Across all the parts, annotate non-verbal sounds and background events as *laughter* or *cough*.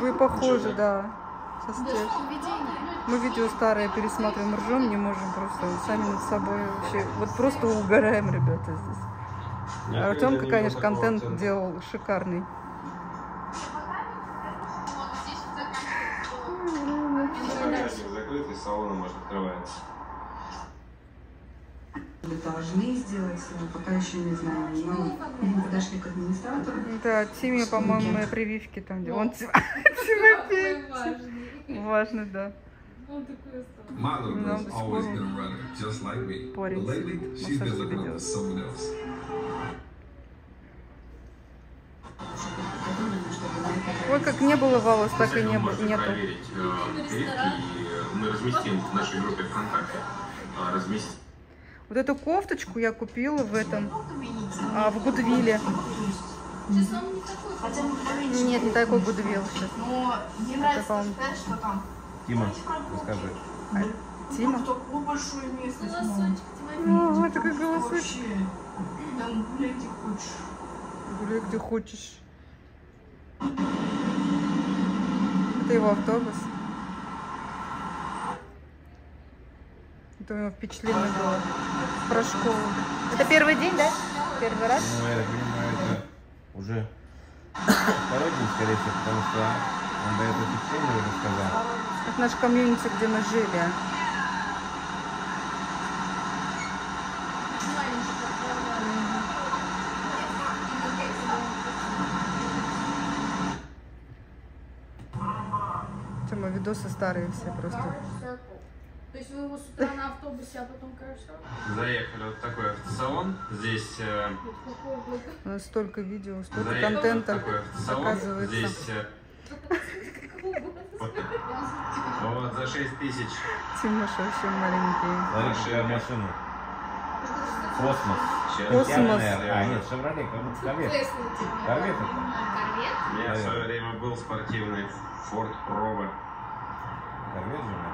Вы похожи, да. Со видение? Мы видео старое пересматриваем, ржем, не можем просто сами над собой вообще. Вот просто угораем, ребята, здесь. Я Артем, никогда не конечно, контент делал шикарный. Должны сделать, но пока еще не знаю. Мы подошли к администратору. Да, Тиме, по-моему, мои прививки там, где он. *laughs* Важно, да. No, girl's always been a runner, just like me. But lately, she's been looking up to someone else. Ой, как не было волос, так и не было, нету. проверить э, э, мы разместим в нашей группе ВКонтакте. э, Разместим. Вот эту кофточку я купила в этом, а, в Гудвилле. Сейчас он не такой. Хотя бы поменьше. Нет, не такой Гудвилл сейчас. Но мне нравится по-моему. сказать, что там. Дима, Давайте попробуем. расскажи. Тима? Такую большую местность. мам. Голосочек Тимофей. О, такой голосочек. Там гуляй где хочешь. Гуляй где хочешь. Это его автобус. Это у него впечатление было про школу. Это первый день, да? Первый раз? Ну, я так понимаю, это уже второй день, скорее всего, потому что он до этого впечатление уже сказал. Это наш комьюнити, где мы жили. Тема, видосы старые все просто. То есть вы его с утра на автобусе, а потом кажется, Заехали вот такой автосалон. Здесь э, вот. У нас столько видео, столько заехали вот контента. такой автосалон. оказывается. Здесь э, вот за 6 тысяч. Тимоша вообще маленький. Смотри, какая машина. Космос. Космос. А, нет, Шевроле, как Корвет. Корвет это. У меня в свое время был спортивный Ford Provo. Корвет же, наверное.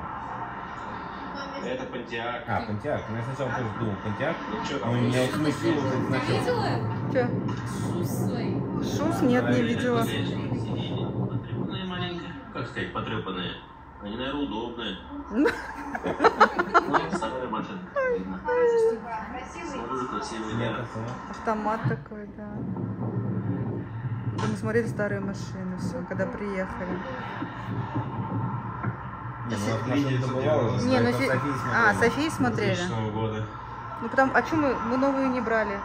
Это Pontiac. А, Понтиак. Ну, я сначала тоже думал, Понтиак. Ну что там? меня усмешило вот это Ты сначала. видела? Че? Шус? Нет, не видела. Потрепанные маленькие. Как сказать, потрепанные? Они, наверное, удобные. *laughs* Ну. Автомат такой, да. Мы смотрели старые машины, все, когда приехали. Не, ну. Не, ну фи- А, смотрела. Софии смотрели. 2000 года. Ну потому, а что мы, мы новую не брали?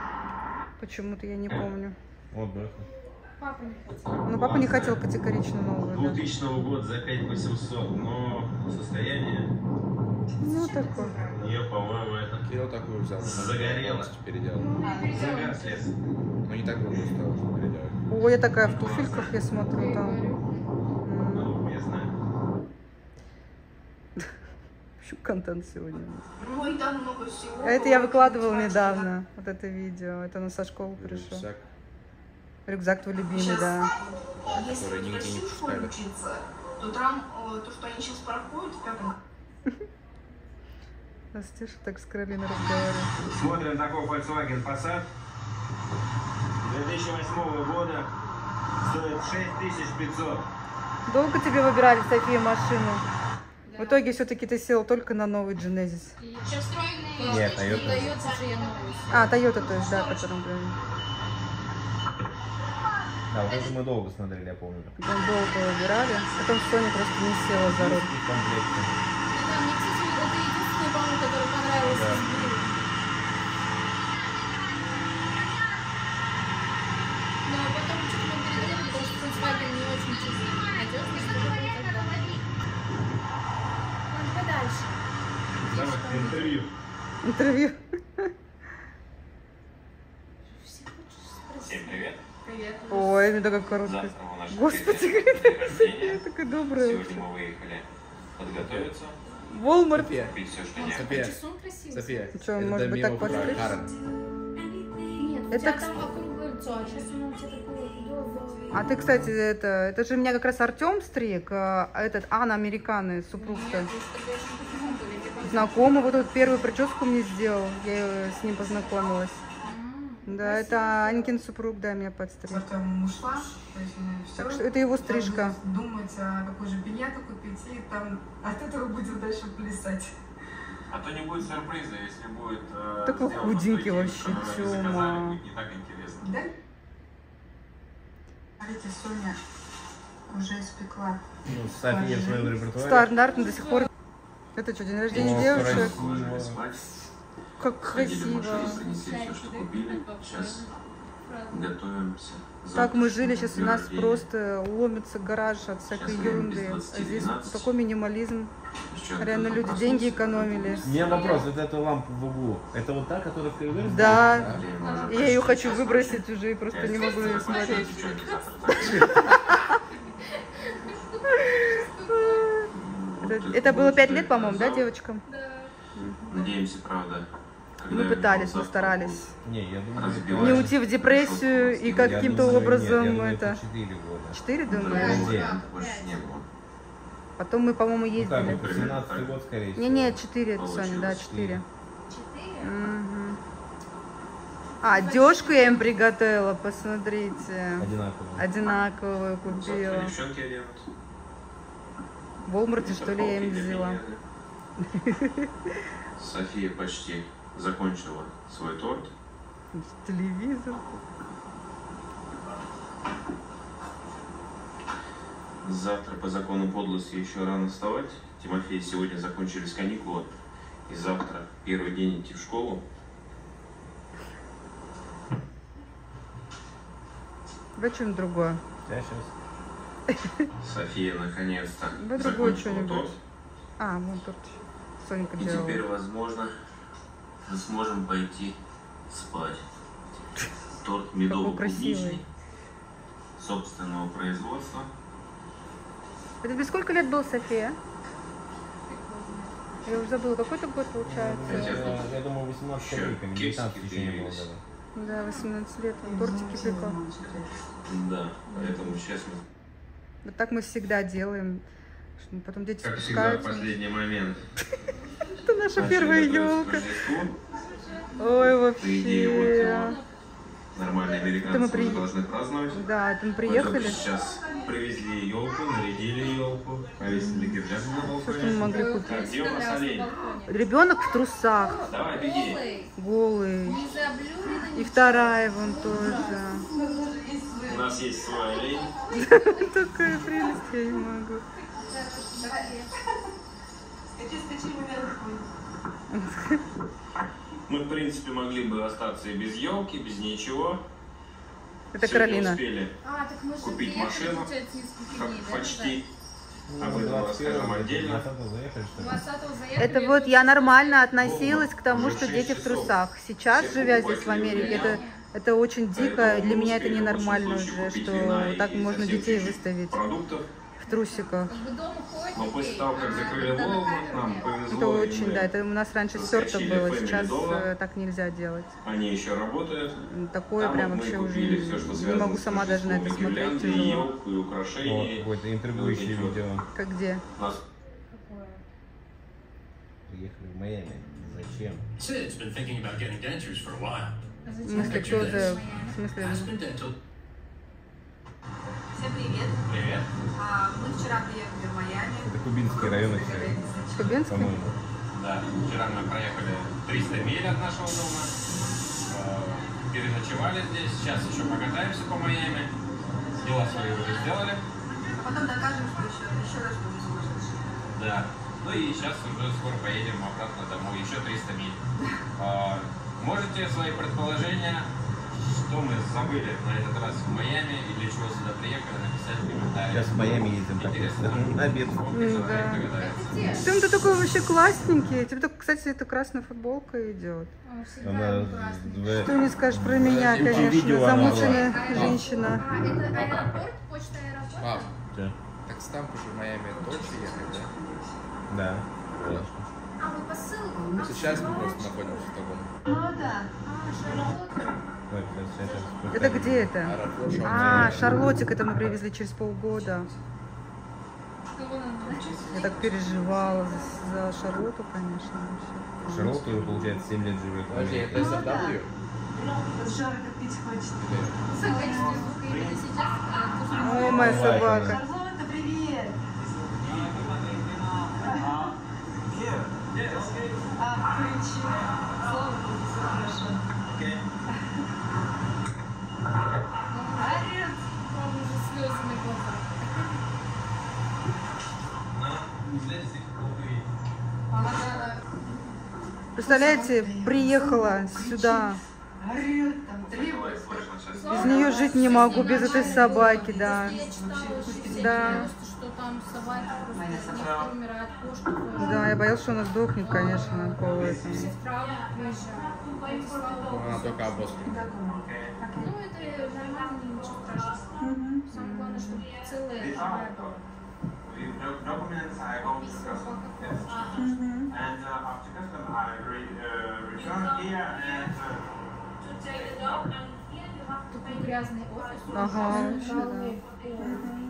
Почему-то я не помню. Вот, да. Папа не хотел. Ну папа не хотел категорично новую, да. 2000 года за 5800, но состояние Ну такой. у нее, по-моему, это Кирилл такую взял. Загорело. Переделал. загар слез. Но не так долго стоило, чтобы переделать. Ой, я такая в туфельках, я смотрю там. М, Ну, я знаю. В общем, контент сегодня. у нас. И там много всего. А это я выкладывала недавно, вот это видео. Это он со школы пришел. Рюкзак. Рюкзак твой любимый, да. Если Который в нигде не пускали. учиться, то там э, то, что они сейчас проходят в пятом *laughs* А Стеша так с Каролиной разговаривает. Смотрим такой Volkswagen Passat 2008 года. Стоит 6500. Долго тебе выбирали, София, В итоге все-таки ты сел только на новый Genesis. Нет, Toyota. А, Toyota, то есть, да, о котором говорим. Да, вот это мы долго смотрели, я помню. Потом долго выбирали. Потом Соня просто не села за руль. И. Да, мне, кстати, это единственный, по-моему, который понравился Да. Интервью. Интервью. Всем привет. Привет. Ой, мне такая короткая. У Господи, рождения. Такая добрая. Сегодня мы выехали подготовиться, Волмарт. София. купить все, что необходимо. София. София. Чё, это может быть, так подстричь? У Это тебя кс- там округлое лицо, а сейчас оно у тебя такое худое. А ты, кстати, это, это же меня как раз Артем стриг, а этот Анна Американы, супруг-то. Знакомый, вот тут первую прическу мне сделал, я с ним познакомилась. Да, это Анькин супруг, да, меня подстриг. Потом муж. Так что это его стрижка. Думать, а какую же пиньяту купить, и там от этого будем дальше плясать. А то не будет сюрприза, если будет... э, Такой худенький вообще, Тёма. будет не так интересно. Да? Смотрите, Соня уже испекла. Ну, София в своем репертуаре. Стандартно до сих пор. Это что, день рождения О, девушек? красиво. Как красиво. готовимся. Так мы жили, сейчас у нас просто ломится гараж от всякой ерунды. А здесь 20-12. такой минимализм. Реально люди деньги экономили. У меня вопрос, вот эту лампу в углу, это вот та, которая в коридоре? Да, я ее хочу выбросить уже и просто не могу ее смотреть. *laughs* *laughs* *laughs* так. Это, это было пять лет, по-моему, да, девочкам? Надеемся, правда. когда Мы пытались, мы старались. Не, я думаю. Не уйти в депрессию и каким-то образом нет, я думаю, это... четыре года. Четыре, буду, думаю? другого Где? варианта больше не было. Потом мы, по-моему, Ну ездили. вот 17 год, скорее всего. Не, не, четыре, это Соня, да, Получилось четыре. Четыре? Мгм. А, одежку я им приготовила, посмотрите. Одинаково. Одинаковую Завтра купила. девчонки оденут. В Олмарте, что ли, я им взяла. София почти закончила свой торт. Телевизор. Завтра по закону подлости еще рано вставать. Тимофей сегодня закончились каникулы. И завтра первый день идти в школу. Что-нибудь другое? Я сейчас. София наконец-то Да закончила что-нибудь. торт. А, вон торт. Сонька И делала. теперь, возможно, мы сможем пойти спать. Торт медово-клубничный, красивый. собственного производства. Это тебе сколько лет был, София? Я уже забыла, какой это год получается? Я, я думаю, 18 Еще копейками, 19 кексики еще не было появились. даже. Да, 18 лет, он тортики пекал. Да, поэтому сейчас мы, Вот так мы всегда делаем. Потом дети как всегда, спускаются. последний момент. Это наша первая елка. Ой, вообще. нормальные Это мы американцы должны праздновать. Да, это мы приехали. сейчас привезли елку, нарядили елку, повесили гирлянду на Все, что мы балконе. могли Так, купить. где у нас олень? Ребенок в трусах, Давай, беги. Голый, И вторая вон тоже. У нас есть свой олень. *laughs* Такая прелесть, я не могу. Мы, в принципе, могли бы остаться и без елки, без ничего. Это Сегодня Каролина. успели А, так мы же Купить приехали, машину. как да, почти. Об этом расскажем отдельно. 20 заехали, что ли? 20-го заехали. Это вот я нормально относилась к тому, что дети в трусах. Сейчас, живя здесь в Америке, это, это очень дико. Для меня это ненормально уже, что так можно детей выставить в трусиках. Но после того, как закрыли Волгу, нам повезло. Это очень, да, это у нас раньше стерто было, сейчас э, так нельзя делать. Они еще работают. Такое Там прям вообще уже все, что не могу сама даже на это смотреть, гирлянды, и елку, украшения. какое-то интригующее видео. Как где? У нас Приехали в Майами. Зачем? А В зачем? смысле, кто за... В смысле. Всем привет. привет. А, мы вчера приехали в Майами. Это кубинский район, Кубинский? по-моему. Да, вчера мы проехали 300 миль от нашего дома. Э, Переночевали здесь. Сейчас еще покатаемся по Майами. Дела свои уже сделали. А потом докажем, что еще, еще раз будем сумасшедшие. Да. Ну и сейчас уже скоро поедем обратно домой. Еще 300 миль. *laughs* А, Можете свои предположения, что мы забыли на этот раз в Майами и для чего сюда приехали, написать в комментариях. Сейчас в Майами ездим так Интересно. на обед. Да. Тим, ты такой вообще классненький. Тебе, так, кстати, эта красная футболка идет. Она. Что не скажешь про меня, Типа конечно, замученная была. женщина. А, это аэропорт, почта аэропорт? Пап, Да. так стамп уже в Майами точно ехать, да? Да. конечно. Сейчас мы просто находимся в таком А. Это где это? аэропорте. А, Шарлотик, это мы привезли через полгода. Я так переживала за, за Шарлоту, конечно. вообще. Шарлотта уже, получается, 7 лет живет. Подожди, это SFW? Жарко пить хочется. А, О, моя собака. Шарлотта, привет! А, кричи. Слава Богу, все хорошо. Орет, правда, уже слезы на глазах. Она Представляете, приехала сюда. Без нее жить не могу, без этой собаки, да. Да. Там собаки просто некоторые умирают, кошки тоже. Да, я боялась, что она сдохнет, конечно, по этому. Сестра уезжает. Она только обоссана. Ну, это нормально, ничего страшного. Самое главное, чтобы целая живая была. Documents I go И to собака Yes. хорошая. And uh, after custom, I re, uh, return here and uh, Такой грязный офис. Ага, Металлы, да. пол. И это камера делает.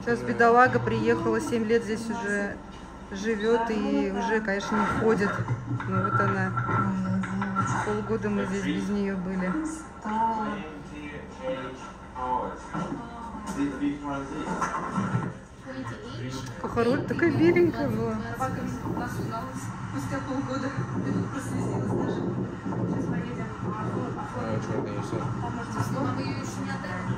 Сейчас бедолага приехала, 7 лет здесь уже живет и уже, конечно, не ходит. Ну вот она. Полгода мы здесь без нее были. 28 hours. This big transit. Кухаруль такая беленькая была. Спустя полгода я тут прослезилась даже. Сейчас поедем. Ой, черт, конечно. Нам ее еще не отдали.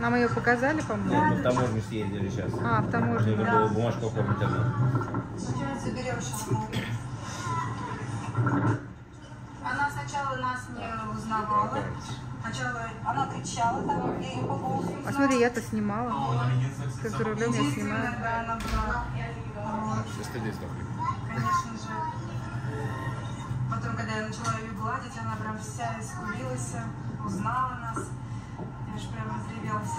Нам ее показали, Нет, по-моему. мы в таможню съездили сейчас. А, в таможне. Нужно было бумажку оформить одну. Заберем сейчас. Она сначала нас не узнавала. Сначала она кричала, там, я ее по голосу А смотри, я-то снимала. Ты за рулем я снимаю. Да, она была. Стыды сдохли. конечно же. Потом, когда я начала ее гладить, она прям вся искурилась, узнала нас. Я же прям разревелась.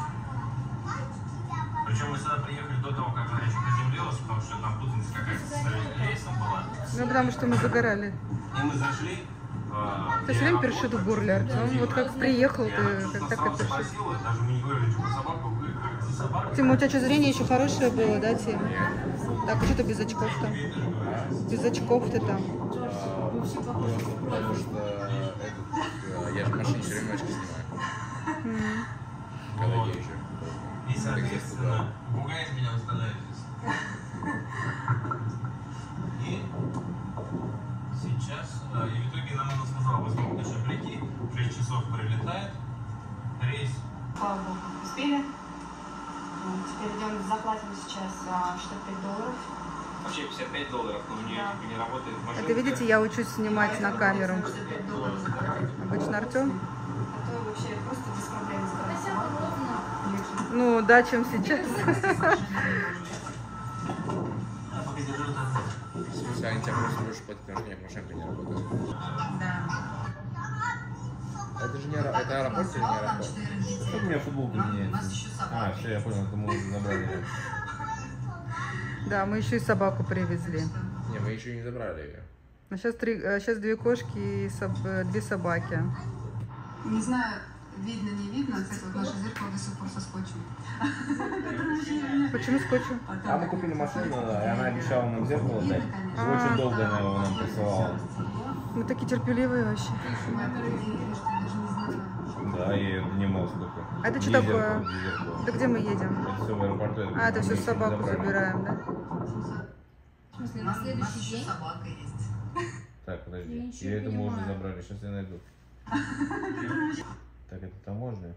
Причем мы сюда приехали до того, как она еще приземлилась, потому что там путаница какая-то с рейсом была. Ну, потому что мы загорали. И мы зашли. э, Ты все время першит в горле, Артем. Вот как приехал, ты как так и сразу першит. спросила, даже мы не говорили, что про собаку, вы как за собаку. Тим, у тебя что, зрение еще хорошее было, да, Тим? Так, а что ты без очков там? Без очков ты там. А, потому что я же в машине все время очки снимаю. Когда я езжу. И, соответственно, пугает меня, остановитесь. И сейчас, и в итоге нам она сказала, во сколько прийти, в 6 часов прилетает рейс. Слава богу, успели. Идем, заплатим сейчас а, 65 долларов. Вообще 55 долларов, но у нее Да. типа не работает машина. Это, видите, я учусь снимать на камеру. 65 долларов заплатим. Обычно Артем. А то вообще просто ровно. Ну, да, чем сейчас. Они тебя просто платят, потому что у них машинка не работает. Да. Это же не аэро- это аэропорт или не аэропорт? Как у меня футболка меняется? А, все, я понял, это мы уже забрали. Да, мы еще и собаку привезли. Не, мы еще не забрали ее. А сейчас, три, а сейчас две кошки и соб- э, две собаки. Не знаю, видно, не видно. Кстати, вот наше зеркало до сих пор со скотчем. *laughs* Почему скотчем? А мы купили машину, и она обещала нам зеркало дать. И А. очень долго она его нам присылала. Мы такие терпеливые вообще. Я я не. Да, я ее донимал сколько. А это что такое? Да где мы едем? Это все в аэропорту. я А, это все не собаку забираем, да? В смысле, на следующий день. собака есть. Так, Я подожди. Или это мы уже забрали, сейчас я найду. *laughs* Так, это таможня.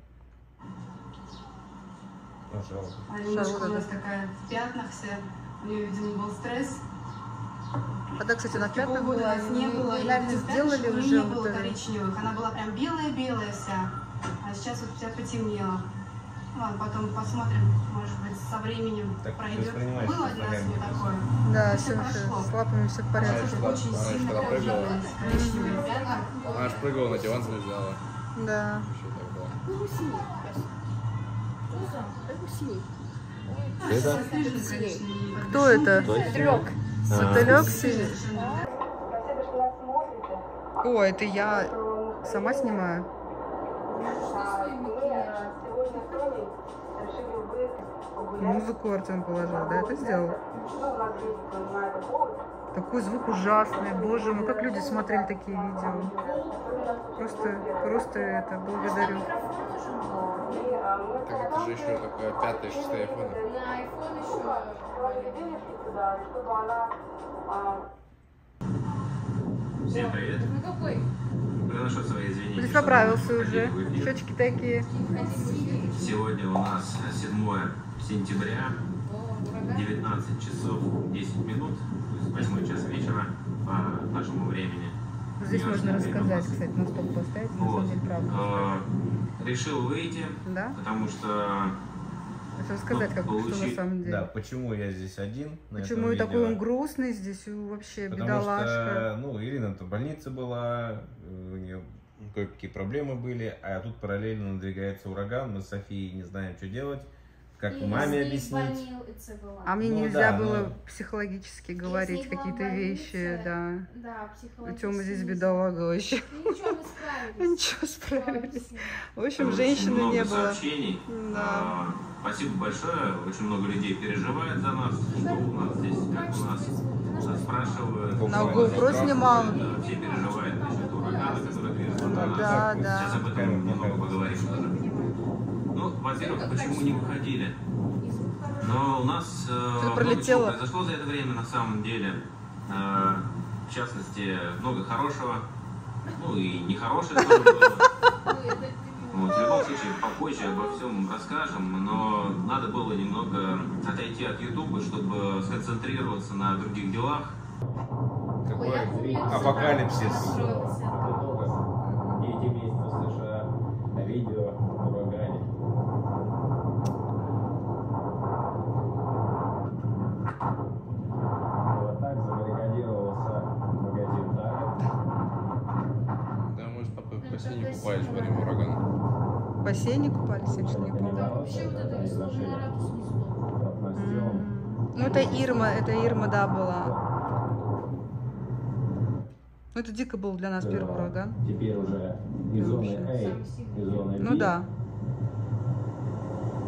Пожалуйста. А немножко Шарлотта. у нас такая в пятнах вся. У нее, видимо, был стресс. А так, кстати, на пятнах Полгода была. нас не было. и Наверное, сделали пятнах у уже нее не было коричневых. Она была прям белая-белая вся. А сейчас вот вся потемнела. Ладно, потом посмотрим, может быть, со временем Так, пройдет. Было один раз вот такое. Да, все, прошло. с лапами все в Она порядке. когда- она когда прыгала, появилась коричневая пятна. она же прыгала на диван залезала. Да. Это? Кто это? Мотылек. Мотылек синий? О, это я. Сама снимаю. Музыку Артем положил, да, это сделал? Такой звук ужасный, боже мой, как люди смотрели такие видео. Просто, просто это, благодарю. Так это же еще такое пятое, шестое айфон. Всем привет. Ну какой? Приношу свои извинения. Ты что поправился уже. Щечки такие. Сегодня у нас 7 сентября, О, ураган. 19 часов 10 минут, 8 час вечера по нашему времени. Здесь можно Нью-Йоркское время рассказать, нас. кстати, на стоп поставить, на Вот. самом деле, правда. Э, Решил выйти, Да? потому что Это рассказать, как что на получи- самом деле. Да, почему я здесь один на Почему этом такой видео? он грустный здесь, вообще Потому бедолашка. что, ну, Ирина-то в больнице была, у нее кое-какие проблемы были, а тут параллельно надвигается ураган, мы с Софией не знаем, что делать, как И маме объяснить. А мне Ну нельзя да, было но- психологически Я с говорить какие-то вещи, да. Да, психологически. Тёма здесь бедолага вообще. Ну *laughs* ничего, мы справились. Ничего, справились. Справились. В общем, женщины не было. сообщений. Да. А, Спасибо большое. Очень много людей переживает за нас. Что у нас здесь, как у нас. Нас Спрашивают. На GoPro снимал. Да, все переживают насчет урагана, который движется на нас. Да, да. Сейчас об этом немного поговорим во-первых, почему не выходили? Но у нас э, много пролетело. чего произошло за это время на самом деле. Э, в частности, много хорошего. Ну и нехорошего тоже было. Вот, в любом случае, попозже обо всем расскажем, но надо было немного отойти от Ютуба, чтобы сконцентрироваться на других делах. Какой апокалипсис. Девяти месяцев США, видео в урагане. Вот так забаррикадировался магазин Target. Да, мы с папой в купались во время урагана. В бассейне купались, я что не помню. Ну, это Ирма, это Ирма, да, была. Ну, это дико был для нас первый ураган. Теперь уже из зоны А, из зоны Ну да.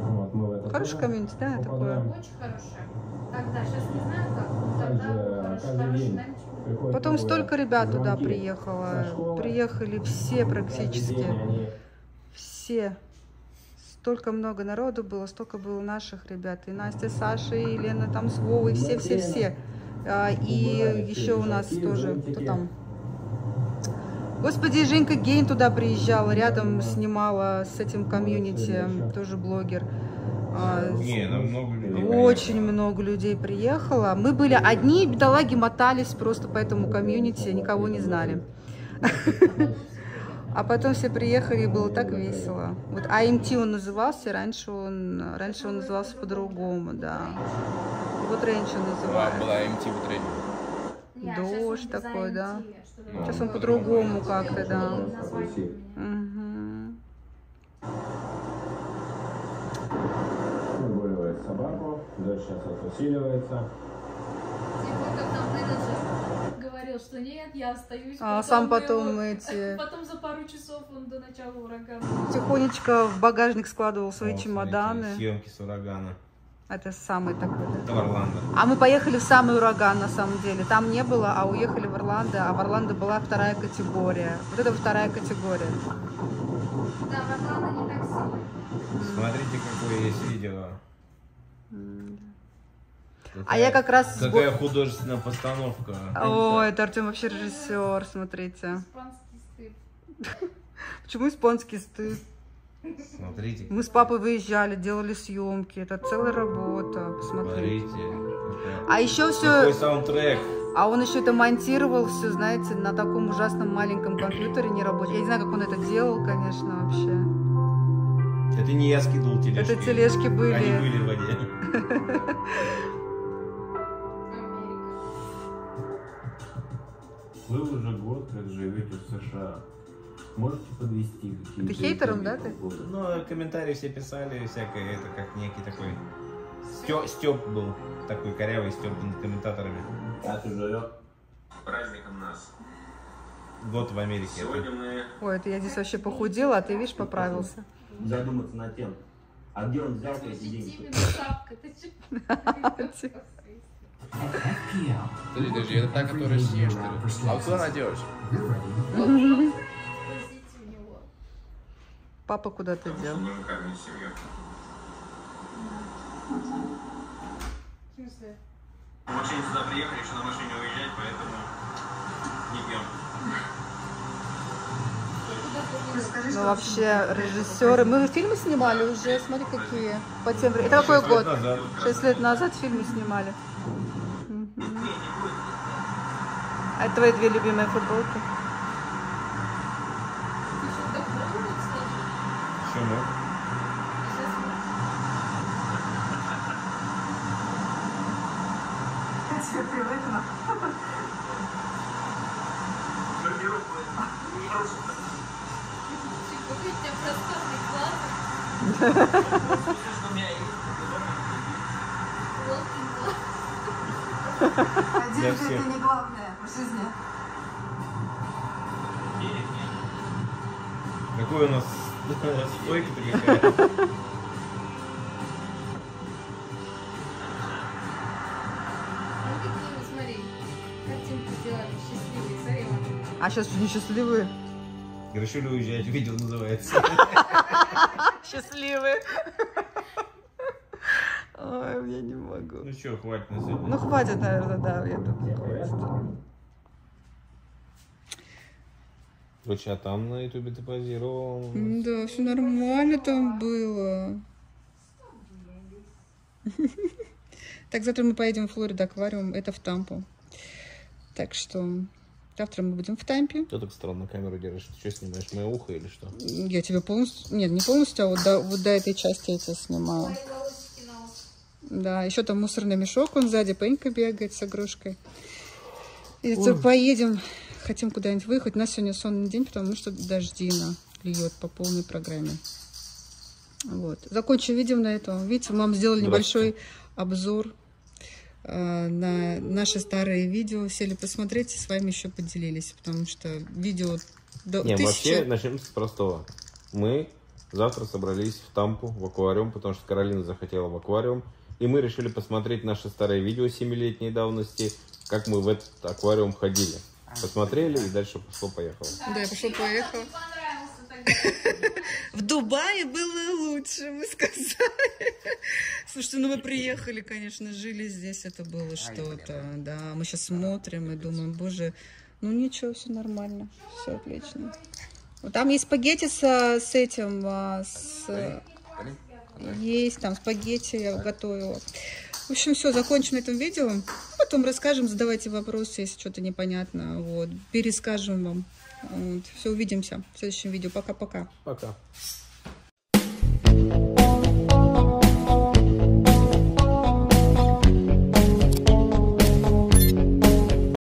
Вот мы в это Хороший комьюнити, да, такое. Очень хорошая. Тогда, сейчас не знаю как, но тогда хороший, хороший, Потом столько ребят туда приехало. Приехали все практически. Все. Столько много народу было, столько было наших ребят. И Настя, Саша, и Лена там с Вовой, все-все-все. А, И еще у нас тоже, кто там? Господи, Женька Гейн туда приезжала, рядом снимала с этим комьюнити, тоже блогер. А, Не, много людей Очень приехало. много людей приехало. Мы были одни, бедолаги мотались просто по этому комьюнити, никого не знали. *laughs* А потом все приехали, и было так весело. Вот AMT он назывался, раньше он, раньше он назывался по-другому, да. Вот раньше Была, называли. была MT в он Дождь такой, да. Сейчас он по-другому как-то, да. Название у меня. Мгм. Выгуливает собаку, дождь сейчас вот усиливается. Типа, говорил, что нет, я остаюсь. А сам его- потом эти *laughs* Потом за пару часов он до начала урагана. тихонечко в багажник складывал свои О, чемоданы. смотрите, Съемки с урагана. Это самый такой. Это в Орландо. А мы поехали в самый ураган, на самом деле. Там не было, а уехали в Орландо. А в Орландо была вторая категория. Вот это вторая категория. Да, в Орландо не так сильно. Смотрите, какое есть видео. А я как раз... Какая художественная постановка. О, это Артем вообще режиссер, смотрите. Испанский стыд. *laughs* Почему испанский стыд? Смотрите. Мы с папой выезжали, делали съемки. Это целая работа. Посмотрите. Смотрите. какая- А еще Какой все... саундтрек. А он еще это монтировал все, знаете, на таком ужасном маленьком компьютере не работает. Я не знаю, как он это делал, конечно, вообще. Это не я скидывал тележки. Это тележки были. Они были в воде. Вы уже год как живете в США. Можете подвести какие-то... Ты хейтером, да, ты? Ну, комментарии все писали, всякое, это как некий такой... Стё- Степ был, такой корявый степ над комментаторами. Как живет? Праздником нас. год в Америке. Сегодня мы Ой, это я здесь вообще похудела, а ты, видишь, поправился. Задуматься над тем, а где он взял эти деньги? Шапка. Ты чё? Подожди, подожди, это та, которая съешь, что ли? А куда? Спросите у него. Папа куда-то потому что дел. нужно кормить семью. В смысле? В машине сюда приехали, еще на машине уезжать, поэтому не пьем. Ну, вообще, режиссеры. Мы фильмы снимали уже, смотри, какие. По тем. Это какой год? Шесть лет назад фильмы снимали. А это твои две любимые футболки? Еще так много будет сложить? Почему? Сейчас Я тебе привыкну. Какой у тебя просторный глаз. Волкин глаз. А деньги это не главное в жизни. Денег нет. Какой у нас стойка-то какая? Ну. А сейчас что, несчастливые? Решили уезжать, видео называется. *laughs* Счастливые. Ой, я не могу. Ну что, хватит на сегодня. Ну, хватит, наверное, да, я думаю, хватит. Короче, а там на ютубе ты позировал. Да, все нормально там было. Так, завтра мы поедем в Флорида аквариум, это в Тампу. Так что завтра мы будем в Тампе. Ты так странно камеру держишь. Ты что снимаешь, мое ухо или что? Я тебе полностью... Нет, не полностью, а вот до, вот до этой части я тебя снимала. Ой, волосики на ус. Да, еще там мусорный мешок, он сзади, Пенька бегает с игрушкой. И поедем, хотим куда-нибудь выехать. У нас сегодня сонный день, потому что дождина льет по полной программе. Вот. Закончу видео на этом. Видите, мам сделали небольшой обзор э, на наши старые видео. Сели посмотреть и с вами еще поделились, потому что видео до Не, тысячи- вообще начнем с простого. Мы завтра собрались в Тампу, в аквариум, потому что Каролина захотела в аквариум. И мы решили посмотреть наши старые видео 7-летней давности, как мы в этот аквариум ходили. Посмотрели и дальше пошло-поехало. Да, пошел-поехал. Не понравился тогда. *laughs* В Дубае было лучше, мы сказали. Слушайте, ну мы приехали, конечно, жили здесь, это было что-то. Да, мы сейчас смотрим и думаем, боже, ну ничего, все нормально, все отлично. Вот там есть спагетти с, с этим, а, с... Есть там спагетти, я готовила. В общем, все, закончим на этом видео. Потом расскажем, задавайте вопросы, если что-то непонятно. Вот, перескажем вам. Вот, все, увидимся в следующем видео. Пока-пока. Пока.